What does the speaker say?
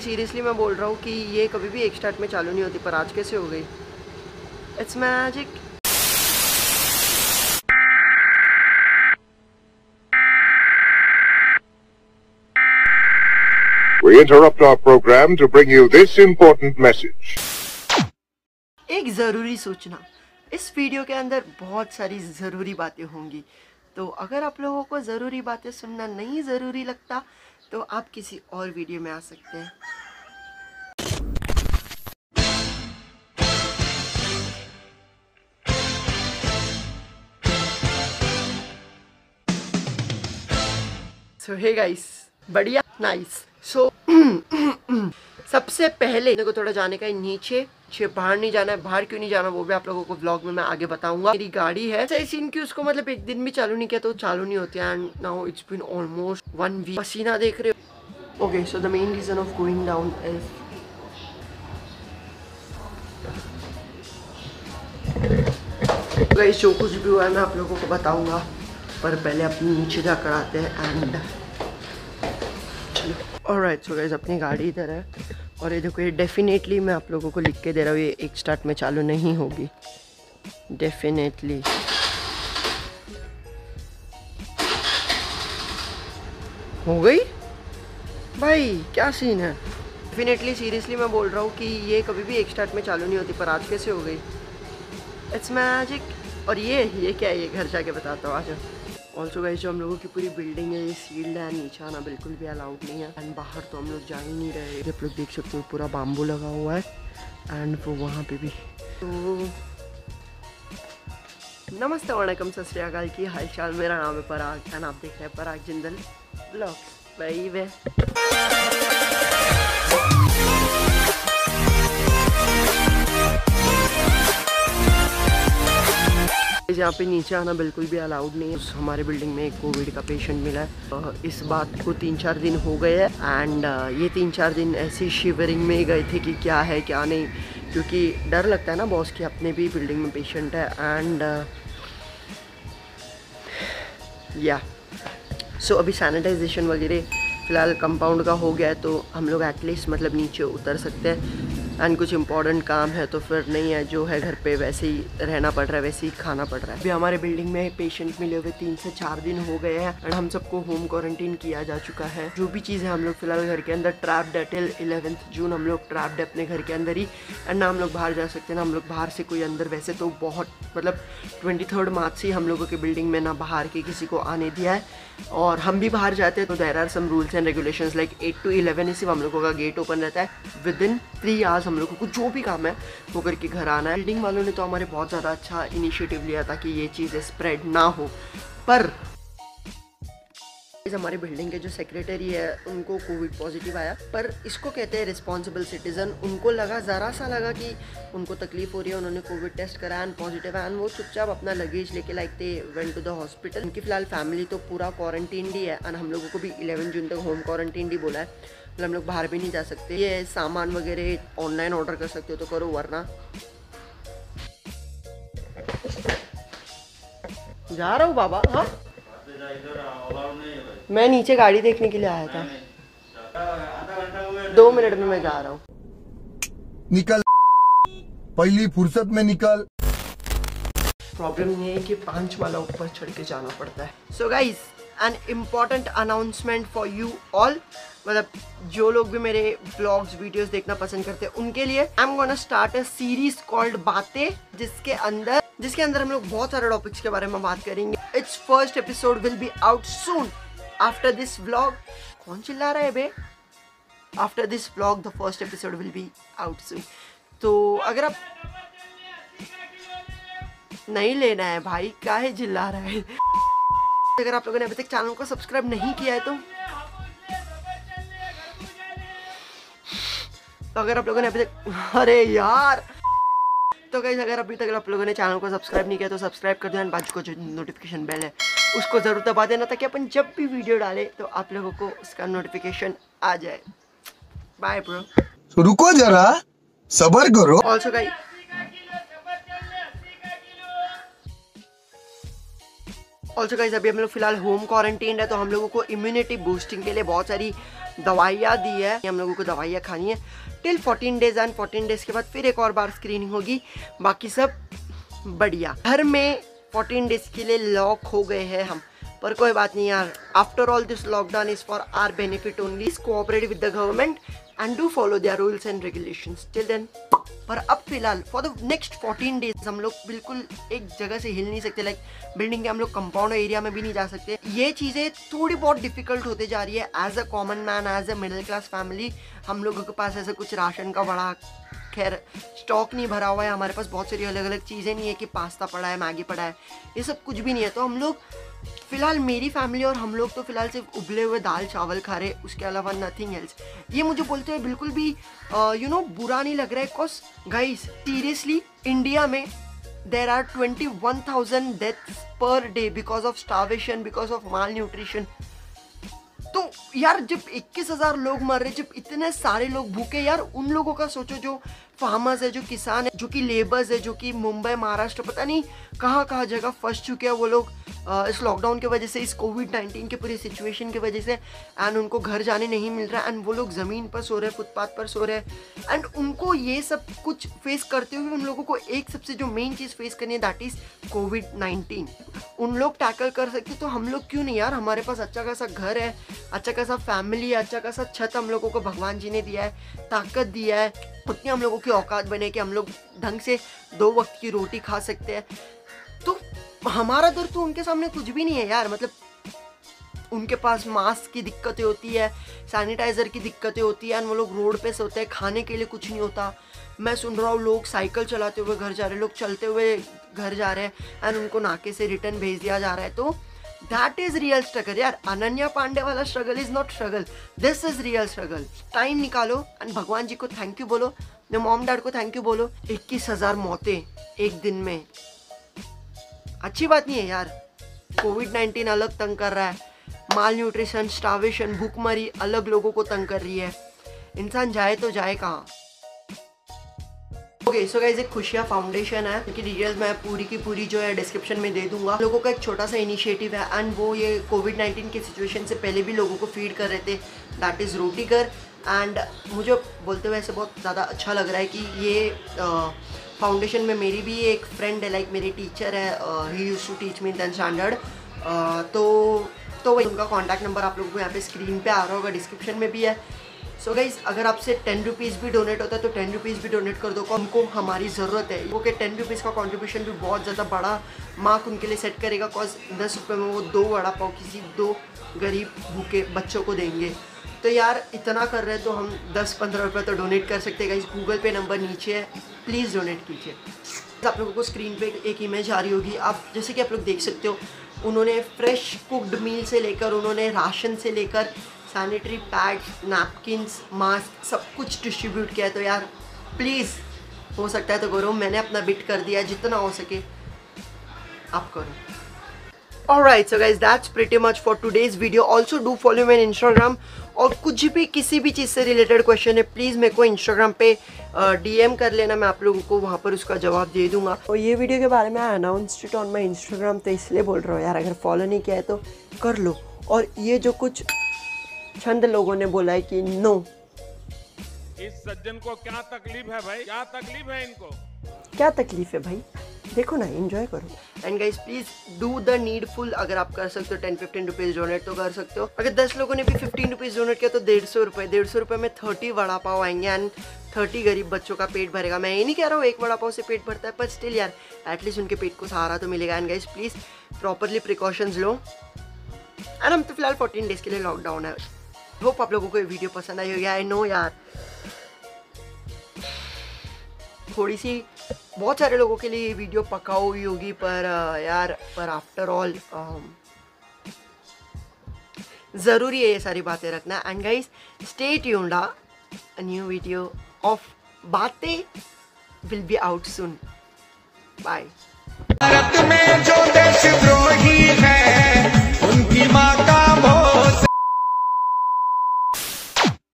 Seriously मैं बोल रहा हूँ कि ये कभी भी एक स्टार्ट में चालू नहीं होती पर आज कैसे हो गई? It's magic We interrupt our program to bring you this important message. एक ज़रूरी सूचना। इस वीडियो के अंदर बहुत सारी ज़रूरी बातें होंगी। तो अगर आप लोगों को ज़रूरी बातें सुनना नहीं ज़रूरी लगता तो आप किसी और वीडियो में आ सकते हैं। सो हे गाइस बढ़िया नाइस सो सबसे पहले को थोड़ा जाने का है, नीचे छे, बाहर नहीं जाना है, बाहर क्यों नहीं जाना वो भी आप लोगों को ब्लॉग में मैं आगे बताऊँगा। मेरी गाड़ी है। सीन की उसको मतलब एक दिन भी चालू नहीं किया तो चालू नहीं होती and now it's been almost one week पसीना देख रहे हो। Okay so the main reason of going down is जो कुछ भी हुआ है मैं आप लोगों को बताऊँगा, पर पहले अपने नीचे जाकर आते हैं एंड ऑलराइट सो गाइस अपनी गाड़ी इधर है और ये देखो, ये डेफिनेटली मैं आप लोगों को लिख के दे रहा हूँ, ये एक स्टार्ट में चालू नहीं होगी। डेफिनेटली हो गई? भाई, क्या सीन है? डेफिनेटली सीरियसली मैं बोल रहा हूँ कि ये कभी भी एक स्टार्ट में चालू नहीं होती, पर आज कैसे हो गई? इट्स मैजिक और ये ये क्या है? ये घर जाके बताता हूँ आज ऑल्सो गए जो हम लोगों की पूरी बिल्डिंग है, ये सील्ड है, नीचे आना बिल्कुल भी अलाउड नहीं है। एंड बाहर तो हम लोग जा ही नहीं रहे। आप लोग देख सकते हो, पूरा बाम्बू लगा हुआ है। एंड वो वहाँ पे भी। तो नमस्ते, वणकम, सत श्रीकाल की। हाल चाल मेरा नाम है पराग। एंड आप देख रहे हैं पराग जिंदल ब्लॉक भाई वे यहाँ पे नीचे आना बिल्कुल भी अलाउड नहीं है। हमारे बिल्डिंग में एक कोविड का पेशेंट मिला है। इस बात को तीन चार दिन हो गए हैं। एंड ये तीन चार दिन ऐसे शिवरिंग में गए थे कि क्या है, क्या नहीं। क्योंकि डर लगता है ना बॉस कि अपने भी बिल्डिंग में पेशेंट है। एंड या सो अभी सैनिटाइजेशन वगैरह फ़िलहाल कंपाउंड का हो गया है तो हम लोग एटलीस्ट मतलब नीचे उतर सकते हैं। एंड कुछ इंपॉर्टेंट काम है तो फिर नहीं है, जो है घर पे वैसे ही रहना पड़ रहा है, वैसे ही खाना पड़ रहा है। अभी हमारे बिल्डिंग में पेशेंट मिले हुए तीन से चार दिन हो गए हैं एंड हम सबको होम क्वारंटीन किया जा चुका है। जो भी चीज़ है हम लोग फ़िलहाल घर के अंदर ट्रैप्ड है इलेवेंथ जून हम लोग ट्रैप है अपने घर के अंदर ही। एंड ना हम लोग बाहर जा सकते हैं ना हम लोग बाहर से कोई अंदर। वैसे तो बहुत मतलब ट्वेंटी थर्ड मार्च से हम लोगों के बिल्डिंग में ना बाहर के किसी को आने दिया है। और हम भी बाहर जाते हैं तो there are some rules and regulations like eight to eleven ही सिर्फ़ हम लोगों का गेट ओपन रहता है। विद इन थ्री आवर्स हम लोगों को जो भी काम है, वो करके घर आना है। बिल्डिंग वालों ने तो हमारे बहुत ज़्यादा अच्छा इनिशिएटिव लिया था कि ये चीज़ें स्प्रेड ना हो। पर हमारे बिल्डिंग के जो सेक्रेटरी है, उनको कोविड पॉजिटिव आया। पर इसको कहते हैं रिस्पॉन्सिबल सिटीज़न उनको लगा, ज़रा सा लगा कि उनको तकलीफ़ हो रही है, उन्होंने कोविड टेस्ट कराया एंड पॉजिटिव आया। वो चुपचाप अपना लगेज लेके like they went to the hospital उनकी फ़िलहाल फैमिली तो पूरा क्वारंटीन ही है एंड हम लोगों को भी इलेवन जून तक होम क्वारंटीन ही बोला है। मतलब हम लोग बाहर भी नहीं जा सकते। ये सामान वगैरह ऑनलाइन ऑर्डर कर सकते हो तो करो, वरना। जा रहा हूँ बाबा हाँ। मैं नीचे गाड़ी देखने के लिए आया था। दो मिनट में मैं जा रहा हूँ। निकल। पहली फुर्सत में निकल। प्रॉब्लम ये है कि पाँच वाला ऊपर चढ़ के जाना पड़ता है। So guys an important announcement for you all मतलब जो लोग भी मेरे ब्लॉग्स वीडियोस देखना पसंद करते हैं उनके लिए I am gonna start a series called बातें जिसके अंदर जिसके अंदर हम लोग बहुत सारे टॉपिक्स के बारे में बात करेंगे। It's first episode will be out soon after this vlog कौन चिल्ला रहा है बे? After this vlog the first episode will be out soon तो अगर आप नहीं लेना है भाई काहे चिल्ला रहा है? अगर आप लोगों ने अभी तक चैनल को सब्सक्राइब नहीं किया है तो तो अगर आप लोगों ने अभी तक अरे यार! तो गाइज़ अगर अभी तक आप लोगों ने चैनल को सब्सक्राइब नहीं किया तो सब्सक्राइब कर दो बाजू को जो नोटिफिकेशन बेल है। उसको ज़रूर दबा देना ताकि अपन जब भी वीडियो डाले तो आप लोगों को उसका नोटिफिकेशन आ जाए। बाय ब्रो तो रुको जरा सबर करो। ऑल्सो गाइज़ ऑल्सो गाइज़ अभी हम लोग फ़िलहाल होम क्वारंटीन है तो हम लोगों को इम्यूनिटी बूस्टिंग के लिए बहुत सारी दवाइयाँ दी है। हम लोगों को दवाइयाँ खानी है। टिल 14 डेज़ एंड 14 डेज़ के बाद फिर एक और बार स्क्रीनिंग होगी। बाकी सब बढ़िया। घर में 14 डेज़ के लिए लॉक हो गए हैं हम। पर कोई बात नहीं यार after all this lockdown is for our benefit only cooperate with the government and do follow their rules and regulation till then पर अब फ़िलहाल फॉर द नेक्स्ट 14 डेज़ हम लोग बिल्कुल एक जगह से हिल नहीं सकते लाइक बिल्डिंग के हम लोग कंपाउंड एरिया में भी नहीं जा सकते। ये चीज़ें थोड़ी बहुत डिफ़िकल्ट होते जा रही है as a common man as a middle class family हम लोगों के पास ऐसा कुछ राशन का बड़ा खैर स्टॉक नहीं भरा हुआ है, हमारे पास बहुत सारी अलग अलग चीज़ें नहीं है कि पास्ता पड़ा है, मैगी पड़ा है, ये सब कुछ भी नहीं है। तो हम लोग, फ़िलहाल मेरी फैमिली और हम लोग तो फ़िलहाल सिर्फ़ उबले हुए दाल, चावल खा रहे उसके अलावा नथिंग एल्स ये मुझे बोलते हुए बिल्कुल भी यू नो बुरा नहीं लग रहा है बिकॉज़ गाइस सीरियसली इंडिया में there are twenty one thousand deaths per day because of starvation because of malnutrition तो यार जब इक्कीस हज़ार लोग मर रहे, जब इतने सारे लोग भूखे, यार उन लोगों का सोचो जो फार्मर्स है, जो किसान है, जो कि लेबर्स है, जो कि मुंबई, महाराष्ट्र, पता नहीं कहाँ कहाँ जगह फंस चुके हैं वो लोग। इस लॉकडाउन की वजह से, इस कोविड नाइन्टीन के पूरी सिचुएशन की वजह से एंड उनको घर जाने नहीं मिल रहा एंड वो लोग ज़मीन पर सो रहे हैं फुटपाथ पर सो रहे हैं एंड उनको ये सब कुछ फेस करते हुए उन लोगों को एक सबसे जो मेन चीज़ फेस करनी है दैट इज़ कोविड नाइन्टीन उन लोग टैकल कर सकते तो हम लोग क्यों नहीं यार? हमारे पास अच्छा खासा घर है अच्छा खासा फैमिली है अच्छा खासा छत हम लोगों को भगवान जी ने दिया है, ताकत दिया है, उतनी हम लोगों की औकात बने कि हम लोग ढंग से दो वक्त की रोटी खा सकते हैं। तो हमारा दर्द तो उनके सामने कुछ भी नहीं है यार मतलब उनके पास मास्क की दिक्कतें होती है, सैनिटाइज़र की दिक्कतें होती है वो लोग रोड पे सोते हैं, खाने के लिए कुछ नहीं होता। मैं सुन रहा हूँ लोग साइकिल चलाते हुए घर जा रहे हैं, लोग चलते हुए घर जा रहे हैं, एंड उनको नाके से रिटर्न भेज दिया जा रहा है। तो दैट इज़ रियल स्ट्रगल यार, अनन्या पांडे वाला struggle is not struggle this is real struggle time निकालो, एंड भगवान जी को थैंक यू बोलो, अपने मॉम डैड को थैंक यू बोलो, इक्कीस हज़ार मौतें एक दिन में। अच्छी बात नहीं है यार। कोविड नाइन्टीन अलग तंग कर रहा है। माल न्यूट्रिशन स्टावेशन भूखमरी अलग लोगों को तंग कर रही है। इंसान जाए तो जाए कहाँ? ओके सो गाइज़ एक खुशिया फाउंडेशन है। क्योंकि डिटेल्स मैं पूरी की पूरी जो है डिस्क्रिप्शन में दे दूँगा। लोगों का एक छोटा सा इनिशिएटिव है एंड वो ये कोविड नाइन्टीन के सिचुएशन से पहले भी लोगों को फ़ीड कर रहे थे। दैट इज़ रोटी कर एंड मुझे बोलते हुए ऐसे बहुत ज़्यादा अच्छा लग रहा है कि ये फाउंडेशन में मेरी भी एक फ्रेंड है लाइक मेरी टीचर है ही use to teach me tenth standard तो तो वही उनका कॉन्टैक्ट नंबर आप लोगों को यहाँ पे स्क्रीन पे आ रहा होगा डिस्क्रिप्शन में भी है. सो so गाइज़ अगर आपसे टेन रुपीज़ भी डोनेट होता है तो टेन रुपीज़ भी डोनेट कर दो हमको हमारी ज़रूरत है. वो कि टेन रुपीज़ का कॉन्ट्रीब्यूशन भी बहुत ज़्यादा बड़ा मार्क उनके लिए सेट करेगा कॉज दस रुपये में वो दो वड़ा पाव किसी दो गरीब भूखे बच्चों को देंगे. तो यार इतना कर रहे हैं तो हम दस पंद्रह रुपये तो डोनेट कर सकते हैं। गूगल पे नंबर नीचे है। प्लीज़ डोनेट कीजिए। आप लोगों को स्क्रीन पे एक इमेज आ रही होगी। आप जैसे कि आप लोग देख सकते हो उन्होंने फ्रेश कुकड मील से लेकर उन्होंने राशन से लेकर सैनिटरी पैड्स नैपकिन्स मास्क सब कुछ डिस्ट्रीब्यूट किया है। तो यार प्लीज़ हो सकता है तो करो। मैंने अपना बिट कर दिया जितना हो सके। आप करो। Alright, so guys, that's pretty much for today's video. Also, do follow me on Instagram. और कुछ भी किसी भी चीज़ से रिलेटेड क्वेश्चन है प्लीज़ मेरे को इंस्टाग्राम पे डीएम कर लेना मैं आप लोगों को वहाँ पर उसका जवाब दे दूँगा। और ये वीडियो के बारे में announce it on my Instagram तो इसलिए बोल रहा हूँ यार अगर फॉलो नहीं किया है तो कर लो। और ये जो कुछ छंद लोगों ने बोला है कि नो इस सज्जन को क्या तकलीफ़ है भाई? क्या तकलीफ़ है इनको? क्या तकलीफ़ है भाई? देखो ना एंजॉय करो। And guys please do the needful अगर आप कर सकते हो टेन फिफ्टीन रुपीज़ डोनेट तो कर सकते हो। अगर दस लोगों ने भी फिफ्टीन रुपीज़ डोनेट किया तो डेढ़ सौ रुपये डेढ़ सौ रुपये में थर्टी वड़ा पाव आएँगे एंड थर्टी गरीब बच्चों का पेट भरेगा। मैं ये नहीं कह रहा हूँ एक वड़ा पाव से पेट भरता है पर स्टिल यार एटलीस्ट उनके पेट को सहारा तो मिलेगा। And guys please properly precautions low. And हम तो फ़िलहाल फोर्टीन डेज़ के लिए लॉकडाउन है। होप आप लोगों को ये वीडियो पसंद आई होगी। आई नो यार। थोड़ी सी बहुत सारे लोगों के लिए ये वीडियो पका हुई होगी, पर यार, पर आफ्टर ऑल ज़रूरी है ये सारी बातें रखना। And guys stay tuned a new video of बातें will be out soon bye Bharat में जो देशद्रोही